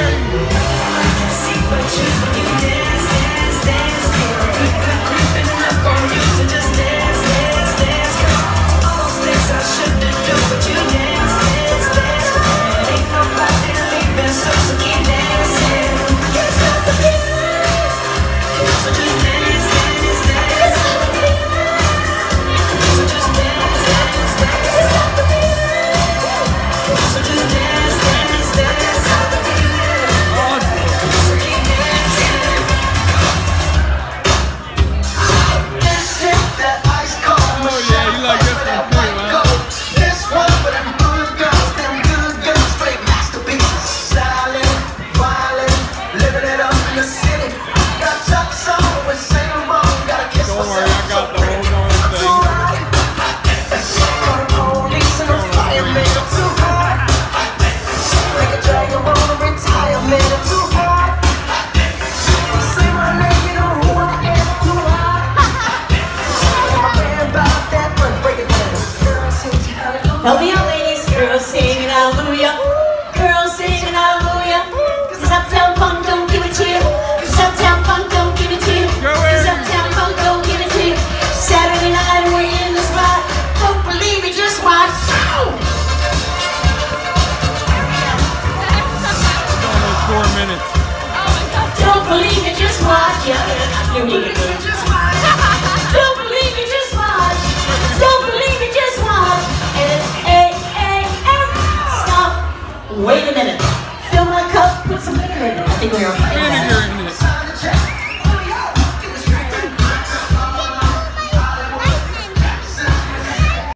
Hey! Help me out, ladies. Girls singing hallelujah. Girls singing hallelujah. Cause Uptown Funk don't give it to you. Cause Uptown Funk don't give it to you. Cause Uptown Funk don't give it to you. Saturday night we're in the spot. Don't believe it, just watch. Four minutes. Don't believe it, just watch. Yeah, Wait a minute. Fill my cup, put some vinegar in it. I think we're okay. Vinegar.